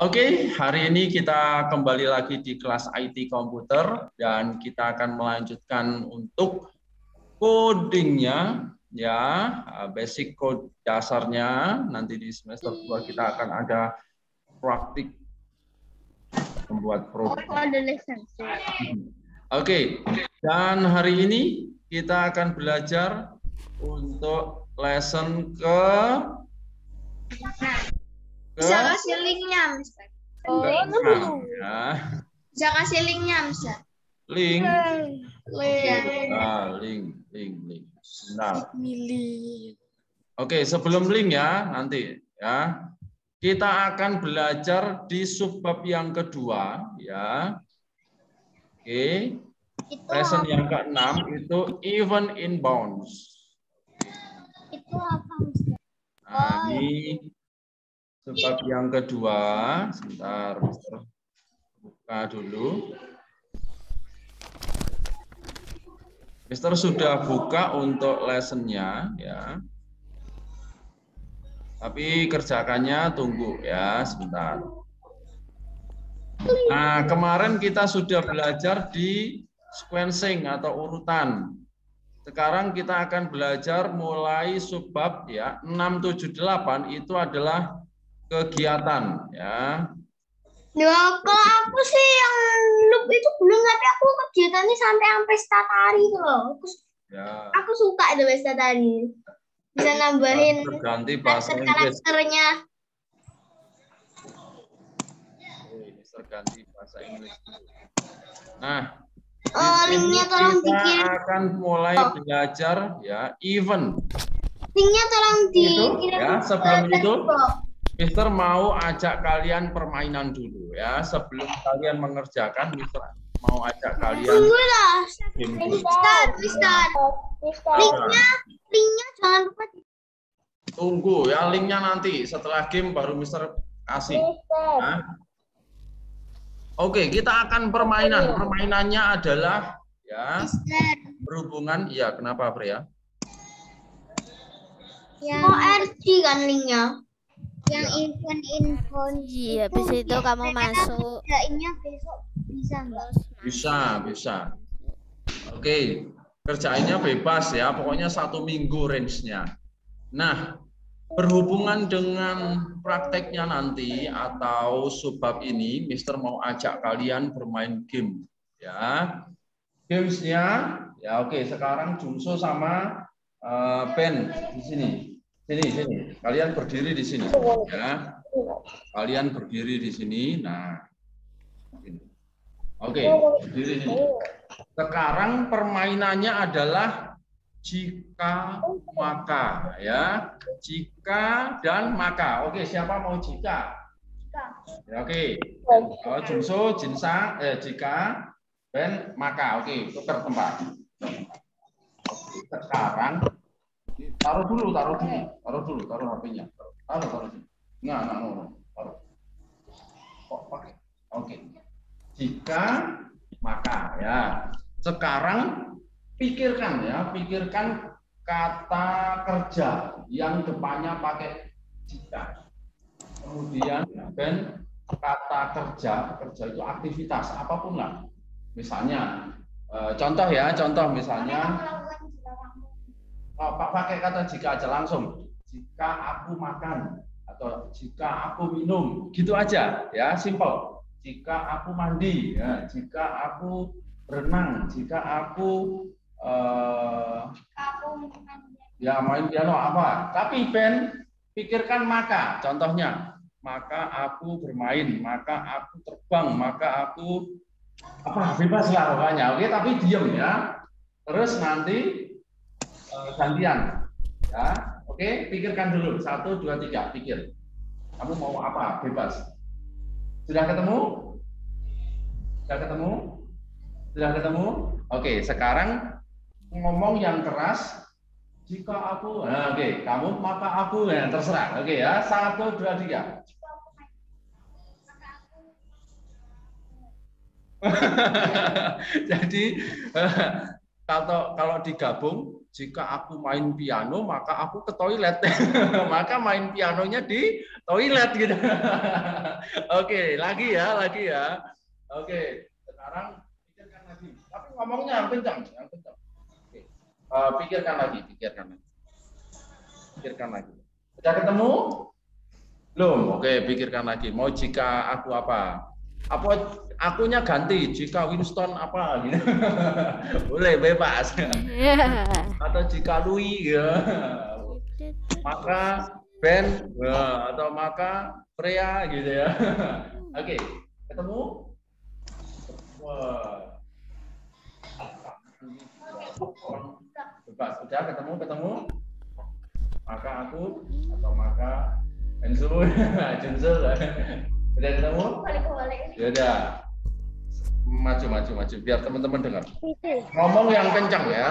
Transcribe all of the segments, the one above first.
Oke, hari ini kita kembali lagi di kelas IT komputer dan kita akan melanjutkan untuk codingnya ya basic code dasarnya nanti di semester 2 kita akan ada praktik membuat program. Oke, dan hari ini kita akan belajar untuk lesson ke bisa kasih linknya, Mister. Oh, ya. Bisa kasih linknya, Mister. Link. Link. Nah, link, link, link. Nah. Oke, sebelum link ya, nanti ya. Kita akan belajar di subbab yang kedua ya. Oke. Lesson yang keenam itu even in bounds. Itu apa, Mister? Nah, ini Sebab yang kedua, sebentar, Mister. Buka dulu. Mister sudah buka untuk lessonnya, ya. Tapi kerjakannya tunggu ya, sebentar. Nah, kemarin kita sudah belajar di sequencing atau urutan. Sekarang kita akan belajar mulai subbab ya 678 itu adalah kegiatan ya. Ya, kalau aku sih yang loop itu belum tapi aku kegiatannya sampai sampai statari itu loh. Aku, ya. aku suka itu statari. Bisa nambahin terganti bahasa Inggris. karakternya. terganti bahasa Inggris. Nah, oh, linknya tolong kita bikin. akan mulai Oh. belajar ya event. Linknya tolong dikirim ya, sebelum itu. Mister mau ajak kalian permainan dulu ya. Sebelum kalian mengerjakan, Mister mau ajak kalian Tunggu lah. Mister, Mister. Linknya, linknya jangan lupa Tunggu ya linknya nanti setelah game baru Mister kasih. Nah. Oke, kita akan permainan. Permainannya adalah ya Mister. berhubungan. Iya, kenapa Freya? Yang ORG kan linknya. Yang Ya. event info. Iya, habis itu kamu masuk. Kerjainnya besok bisa nggak? Bisa, bisa. Oke, kerjainnya bebas ya. Pokoknya satu minggu range-nya. Nah, berhubungan dengan prakteknya nanti atau subbab ini, Mister mau ajak kalian bermain game. Ya, gamesnya, ya oke. Sekarang Junso sama eh, Ben di sini. Sini, sini. Kalian berdiri di sini. Ya, kalian berdiri di sini. Nah, ini. Oke, berdiri di sini. Sekarang permainannya adalah jika maka ya. Jika dan maka. Oke, siapa mau jika? Ya, oke. Oh, Junso, Jinsa, eh jika Ben maka. Oke, tukar tempat. Sekarang taruh dulu, taruh dulu, taruh dulu, taruh HP-nya. Taruh, taruh dulu. Nggak, nggak, nggak, taruh. Pakai? Oke. Jika maka ya. Sekarang pikirkan ya, pikirkan kata kerja yang depannya pakai jika. Kemudian dan kata kerja, kerja itu aktivitas apa pun lah. Misalnya eh, contoh ya, contoh misalnya pakai kata jika aja langsung. Jika aku makan atau jika aku minum, gitu aja ya, simple. Jika aku mandi, ya, jika aku berenang, jika aku eh, ya main piano apa. Tapi Ben pikirkan maka, contohnya maka aku bermain, maka aku terbang, maka aku apa bebas lah pokoknya. Oke, tapi diem ya. Terus nanti eh, gantian, ya. Oke, pikirkan dulu satu, dua, tiga, pikir. Kamu mau apa? Bebas. Sudah ketemu? Sudah ketemu? Sudah ketemu? Oke, sekarang ngomong yang keras. Jika aku, nah, oke, kamu maka aku, ya terserah. Oke ya, satu, dua, tiga. Jadi kalau kalau digabung jika aku main piano maka aku ke toilet. Maka main pianonya di toilet gitu. Oke lagi ya lagi ya. Oke sekarang pikirkan lagi. Tapi ngomongnya yang kencang yang kencang. Oke. Eh, pikirkan lagi pikirkan lagi. Pikirkan lagi. Sudah ketemu? Belum? Oke pikirkan lagi. Mau jika aku apa apa akunya ganti jika Winston apa gitu. Boleh bebas. Atau jika Louis ya. Maka Ben ya, atau maka Freya gitu ya. Oke ketemu? Wah. Bebas sudah ketemu ketemu? Maka aku atau maka Enzo. Junsul udah ketemu ya udah maju maju maju biar teman-teman dengar ngomong yang kencang ya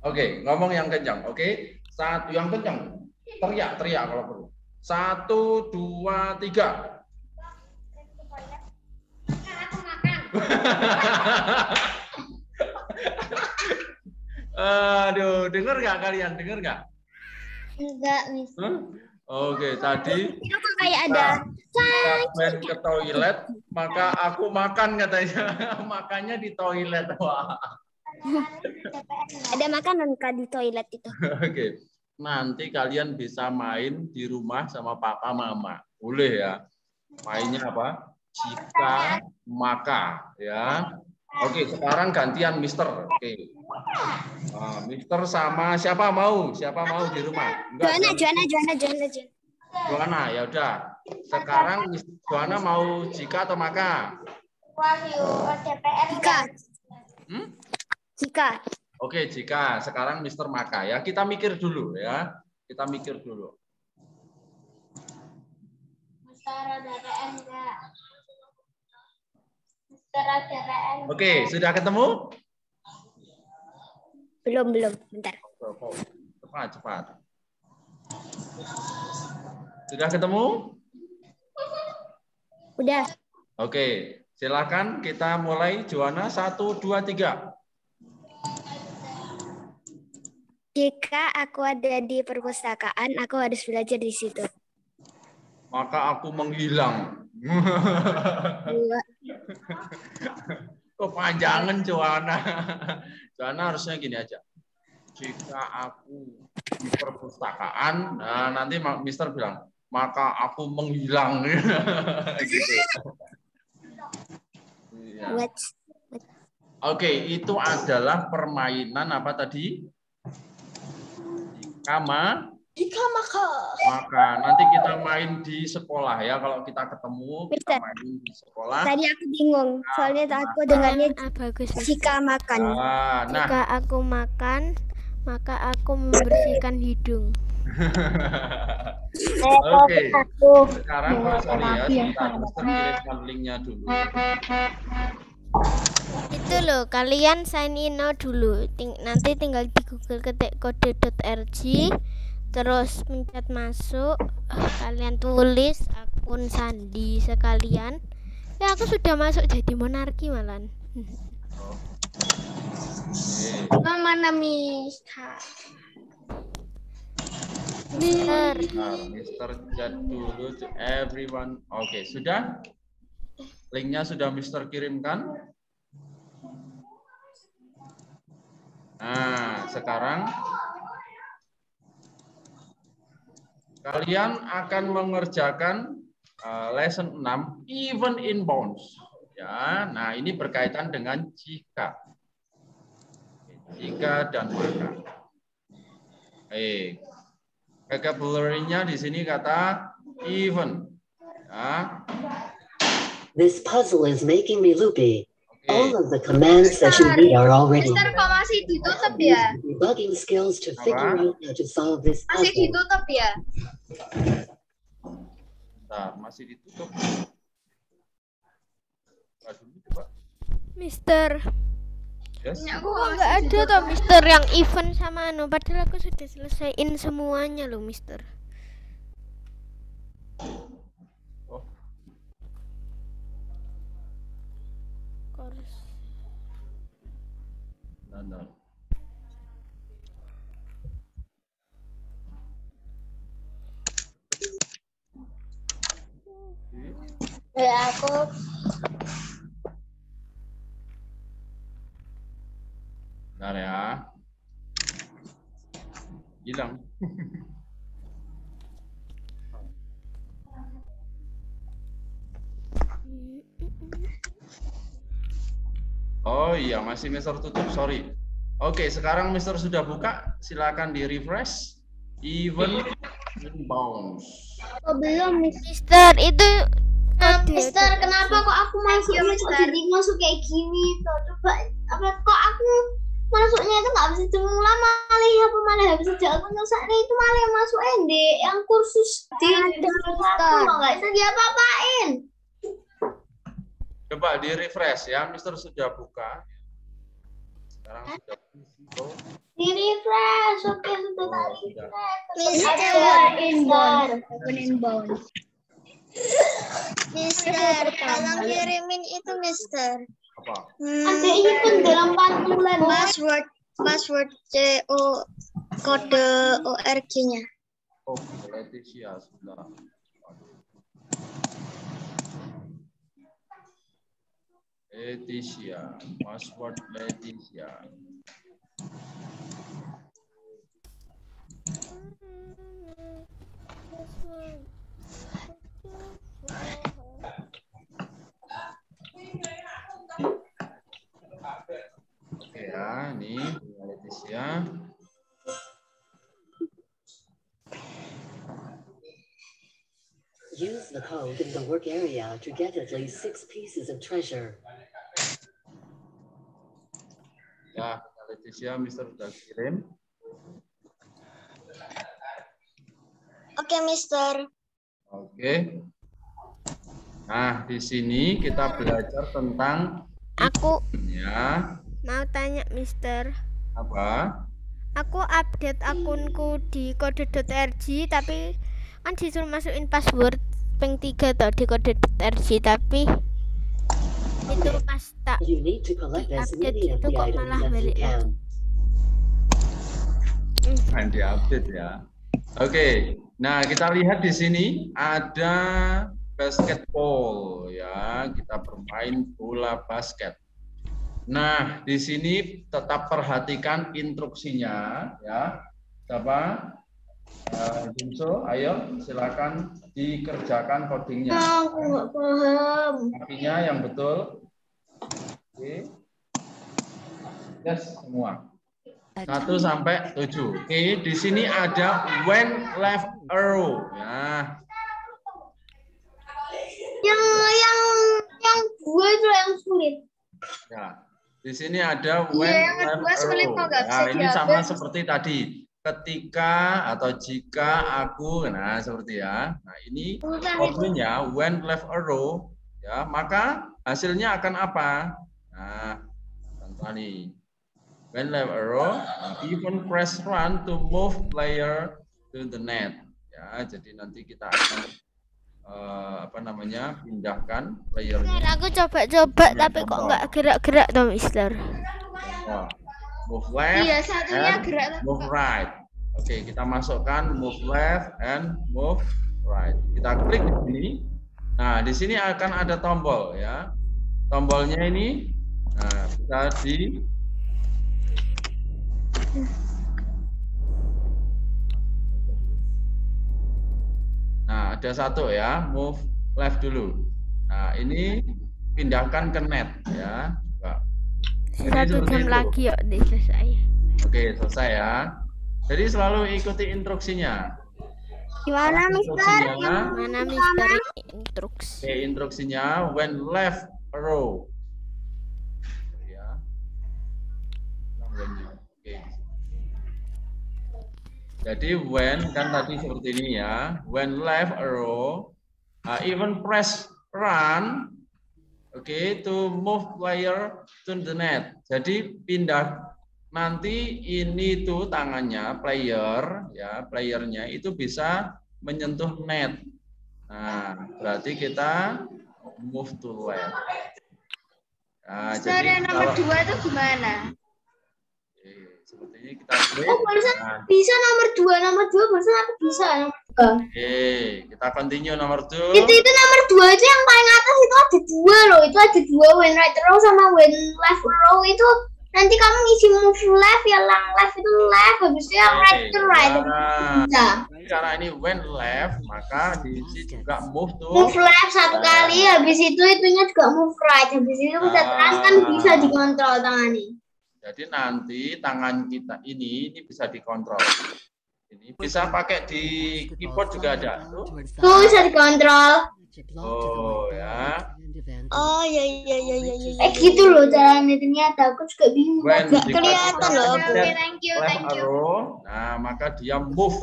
Oke, ngomong yang kencang. Oke, satu yang kencang. Teriak, teriak kalau perlu. Satu, dua, tiga. Aduh, dengar nggak kalian? Dengar nggak? Enggak, Miss. Huh? Oke, tadi Itu kok kayak ada Ben ke toilet, maka aku makan katanya. Makannya di toilet. Wah. ada makanan kak di toilet itu. Oke. Nanti kalian bisa main di rumah sama papa mama. Boleh ya. Mainnya apa? Jika maka ya. Oke, sekarang gantian Mister. Oke. Nah, Mister sama siapa mau? Siapa mau di rumah? Enggak, Joana, Joana, Joana, Joana, Joana. Joana, ya udah. Sekarang Joana mau jika atau maka? Jika, Hmm? jika. Oke, jika sekarang Mister Maka ya, kita mikir dulu ya. Kita mikir dulu. Oke, sudah ketemu? Belum, belum. Bentar. Cepat, cepat. Sudah ketemu? Udah. Oke, silakan kita mulai Joana satu dua tiga. Jika aku ada di perpustakaan, aku harus belajar di situ. Maka aku menghilang. Dua. Kepanjangan Joana. Joana harusnya gini aja. Jika aku di perpustakaan, nah nanti Mister bilang, maka aku menghilang. gitu. Iya. Oke, itu adalah permainan apa tadi? Kama, Jika maka. maka nanti kita main di sekolah ya. Kalau kita ketemu, kita main di sekolah. Tadi aku bingung, soalnya aku dengarnya Ah, bagus. Jika makan. Ah, nah, Jika aku makan, maka aku membersihkan hidung. oke. Aku. Sekarang oh, sorry ya, sebentar. Kirimkan linknya dulu. Itu loh, kalian sign in now dulu. Ting- nanti tinggal di Google ketik kode.rg, terus pencet masuk. Eh, Kalian tulis akun Sandi sekalian. Ya aku sudah masuk jadi monarki malan. Oke. Mana Mista? Mister, Mister chat dulu to everyone. Oke, sudah? Linknya sudah Mister kirimkan? Nah, sekarang kalian akan mengerjakan uh, lesson 6 even in bounds. Ya, nah ini berkaitan dengan jika. Jika dan maka. Eh, vocabulary-nya di sini kata even. Ya, This puzzle is making me loopy. Oke. All of the commands that you need are already Mister kok masih ditutup ya? debugging skills to figure Apa? out how to solve this Masih puzzle. ditutup ya? Masih ditutup. Mister. Yes. Aku Kok nggak ada toh Mister yang event sama anu padahal aku sudah selesaiin semuanya loh Mister. No. Oke. Ya aku Bentar ya. Hilang. Oh iya, masih Mister tutup, sorry. Oke, sekarang Mister sudah buka, silakan di refresh. Even bounce. oh, belum. Mister itu Nah, Mister, kenapa kok aku masuknya kok jadi masuk kayak gini tuh? Coba apa kok aku masuknya itu nggak bisa cuma lama malah apa malah bisa jalan nyelesaikan itu malah yang masuk ND yang kursus di satu nggak bisa diapa-apain. Coba di refresh ya, Mister sudah buka. Sekarang sudah oh, Di refresh, oke sudah oh, sudah. Mister, inbound. inbound. Mister, tolong kirimin itu, Mister. Apa? Ada ini pun dalam pantulan. Password password CO kode ORG-nya. Oh, Leticia sudah. Leticia, password Leticia. Oke ya, ini Leticia. Use the code in the work area to get at least six pieces of treasure. Leticia, Mister sudah kirim. Oke, Mister. Oke. Nah, di sini kita belajar tentang Aku ya mau tanya Mister. apa? Aku update akunku di kode.rg tapi kan disuruh masukin password ping 3 toh di kode.rg tapi itu pas tak Update itu kok malah balik ya? Main di update ya. Oke. Nah, kita lihat di sini ada basketball ya. Kita bermain bola basket. Nah, di sini tetap perhatikan instruksinya ya. Siapa? Eh, Junso, ayo silakan dikerjakan codingnya. Aku nggak paham. Artinya yang betul. Oke. Yes, semua. 1 sampai 7. Oke, di sini ada when left arrow. Ya, Yang yang yang dua itu yang sulit. ya. Di sini ada when Iya, yang left sulit arrow. Ya, bisa ini sama seperti tadi. Ketika atau jika aku, nah seperti ya. Nah, ini formulnya when left arrow, ya, maka hasilnya akan apa? Nah, contoh nih. When left arrow, even press run to move player to the net. Ya, jadi nanti kita akan eh, apa namanya pindahkan playernya. aku coba-coba tapi kok nggak gerak-gerak toh Mister Oh, move left Iya, satunya and gerak. move right. Oke, kita masukkan move left and move right. Kita klik di sini. Nah, di sini akan ada tombol ya. Tombolnya ini nah, bisa di Nah, ada satu ya, move left dulu. Nah, ini pindahkan ke net ya. Satu jam itu. lagi yuk deh selesai Oke, selesai ya. Jadi selalu ikuti instruksinya. Gimana, Mister? Instruksinya, mana Mister instruksi oke, instruksinya when left arrow. Ya. Nah. Oke. Jadi when kan tadi seperti ini ya. When left arrow, uh, even press run, oke, to move player to the net. Jadi pindah nanti ini tuh tangannya player ya playernya itu bisa menyentuh net. Nah berarti kita move to left. Nah, Mister jadi yang nomor kalau dua itu gimana? Oke, seperti ini kita. Oh, barusan Nah, bisa nomor dua, nomor dua barusan aku bisa nomor dua. Oke, kita continue nomor two. Itu itu nomor dua itu yang paling atas itu ada dua loh, itu ada dua when right row sama when left row itu nanti kamu ngisi move left yang left itu left habis itu yang right itu right. Nah, Bisa. Jadi karena ini when left, maka diisi juga move to Move left satu kali, habis itu itunya juga move right. Habis itu udah terang kan bisa dikontrol tangannya. Jadi nanti tangan kita ini ini bisa dikontrol. Ini bisa pakai di keyboard juga ada. Tuh. Tuh bisa dikontrol. Oh ya. Oh iya iya iya iya iya. Eh gitu loh caranya ternyata aku juga bingung. When Gak kelihatan loh, Oke, oke, thank you, thank you. arrow, nah maka dia move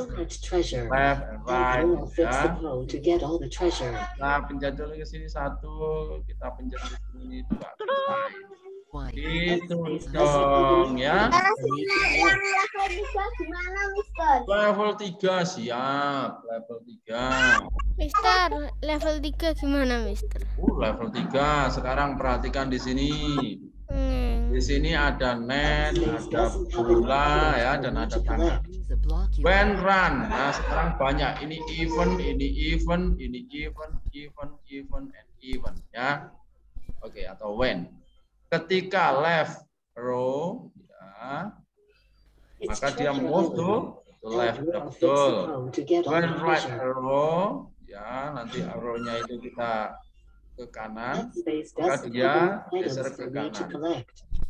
left and right. Ya. phone to get all the treasure. Nah, dulu ke sini satu, kita pencet di sini dua. Itu dong ya. Yang level tiga gimana, Mister? Level 3 siap, level 3. Mister, level 3 gimana, Mister? Uh, level 3. Sekarang perhatikan di sini. Hmm. Di sini ada net, ada bola ya dan ada tangan. When run. Nah, sekarang banyak. Ini even, ini even, ini even, even, even, and even ya. Oke, atau when. Ketika left row ya, maka dia move to, left ya betul. When right arrow ya nanti arrow-nya itu kita ke kanan. Maka dia geser ke kanan.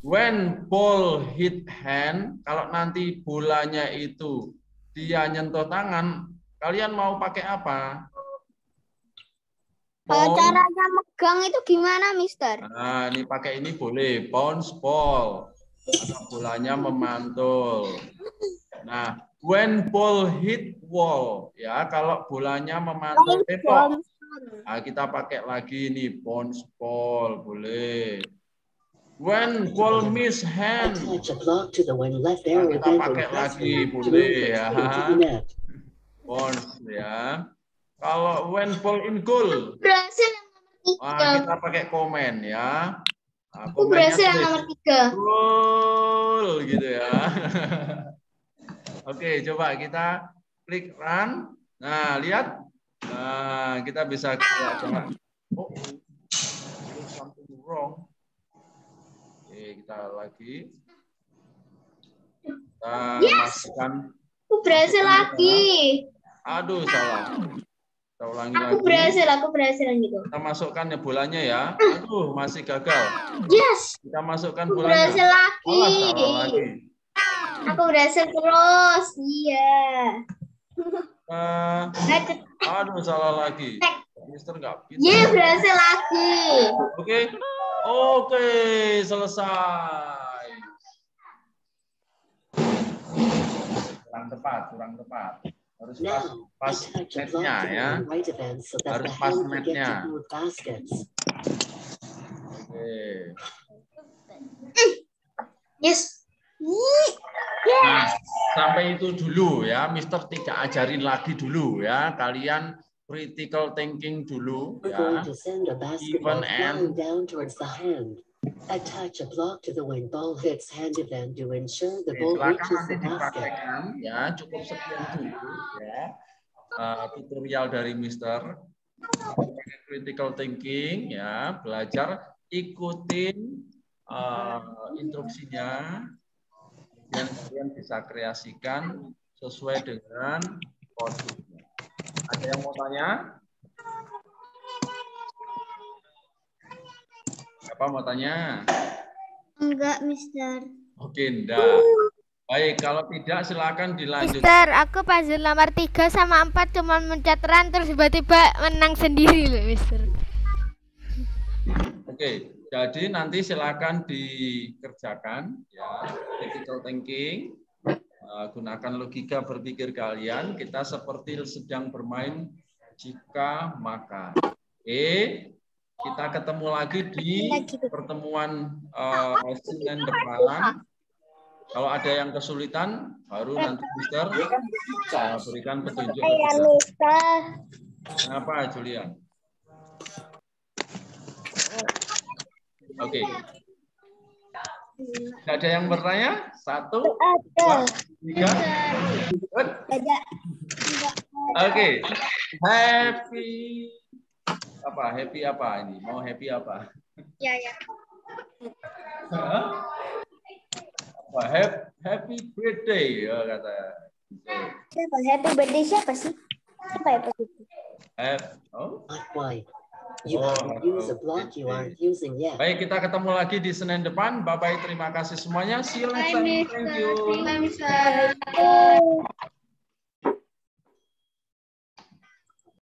When ball hit hand, kalau nanti bolanya itu dia nyentuh tangan, kalian mau pakai apa? Ball. caranya megang itu gimana, Mister? Nah, ini pakai ini boleh bounce ball. Atau bolanya memantul. Nah, when ball hit wall, ya kalau bolanya memantul tembok, nah, kita pakai lagi ini bounce ball, boleh. When ball miss hand, Nah, kita pakai lagi, boleh, ya. bounce ya. Kalau when ball in goal, Berhasil yang nomor tiga. nah, kita pakai komen ya. Nah, Aku berhasil yang nomor tiga. Gol gitu ya. Oke, coba kita klik run. Nah, lihat. Nah, kita bisa coba. Oh, something wrong. Oke, kita lagi. Kita masukkan. Aku berhasil lagi. Aduh, salah. Kita ulangi Aku lagi. berhasil, aku berhasil gitu. Kita masukkan ya bolanya ya. Aduh, masih gagal. Yes, Kita masukkan aku bolanya. berhasil lagi. Salah lagi. Aku berhasil terus. Iya. Eh, Nah, aduh, salah lagi. Mister nggak pintar. Iya, berhasil lagi. Oke, oke, selesai. Kurang tepat, kurang tepat. Harus pas, Now, pas attach a netnya block to ya. the right event so that Harus the pas baskets. Oke. Yes. Nah, sampai itu dulu ya, Mister tidak ajarin lagi dulu ya. Kalian critical thinking dulu We're ya. going to send a basketball Even and- down towards the hand. Attach a block to the when ball hits hand event to ensure the ball reaches the basket. ya. Cukup sekian dulu ya. Eh, tutorial dari Mister critical thinking ya, belajar ikutin eh, instruksinya dan kalian bisa kreasikan sesuai dengan kodenya. Ada yang mau tanya? Siapa mau tanya? Enggak, Mister. Oke, enggak. Baik, kalau tidak silakan dilanjut. Mister, aku puzzle nomor 3 sama 4 cuma mencet run terus tiba-tiba menang sendiri loh, Mister. Oke, jadi nanti silakan dikerjakan ya critical thinking. Eh, gunakan logika berpikir kalian. Kita seperti sedang bermain jika maka. Oke, kita ketemu lagi di pertemuan eh, Senin depan. Kalau ada yang kesulitan, baru nanti Mister eh, berikan petunjuk. Mister. Kenapa, Julian? Oke, Tidak ada yang bertanya? Satu, Ada. tiga. Good. Oke. Happy apa? Happy apa ini? Mau happy apa? Ya ya. Hah? Apa? Happy, happy birthday ya kata. Siapa? Happy birthday siapa sih? Siapa ya begitu? Have- oh. You Oh, haven't used a block you aren't using yet. Baik, kita ketemu lagi di Senin depan. Bye bye, terima kasih semuanya. See you next time. Thank you. Oh.